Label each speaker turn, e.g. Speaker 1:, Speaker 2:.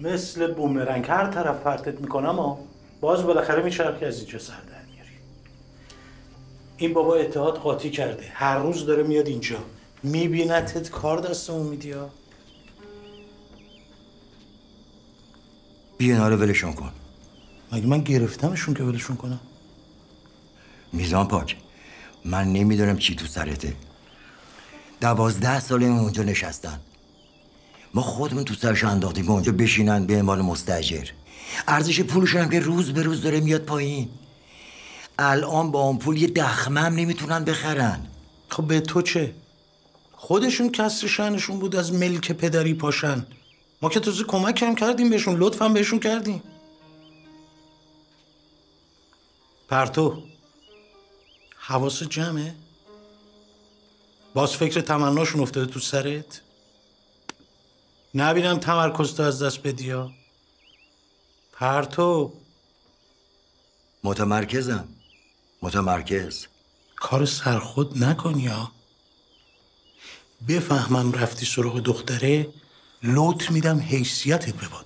Speaker 1: مثل بومرنگ. هر طرف پرتت می‌کنم و باز بالاخره میچرخی از اینجا سر در میاری این بابا اتحاد قاطی کرده. هر روز داره میاد اینجا. میبینتت کار دستمون میدی ها.
Speaker 2: بیا اینا رو ولشون کن.
Speaker 1: مگه من گرفتمشون که ولشون کنم؟
Speaker 2: میزان پاک. من نمی‌دونم چی تو سرته. دوازده سال اونجا نشستن. ما خودمون تو سرش انداختیم اونجا بشینن به اعمال مستجر ارزش پولشون هم که روز به روز داره میاد پایین. الان با اون پول یه دخمه هم نمی‌تونن بخرن.
Speaker 1: خب به تو چه؟ خودشون کسر شنشون بود از ملک پدری پاشن. ما که تازه کمک هم کردیم بهشون لطفم بهشون کردیم. پرتو حواس جمعه؟ باز فکر تمناشون افتاده تو سرت؟ نبینم تمرکز تو از دست بدی ها پرتو
Speaker 2: متمرکزم. متمرکز.
Speaker 1: کار سرخود نکنی ها بفهمم رفتی سراغ دختره لوت میدم حیثیتت به باد بره